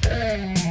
É.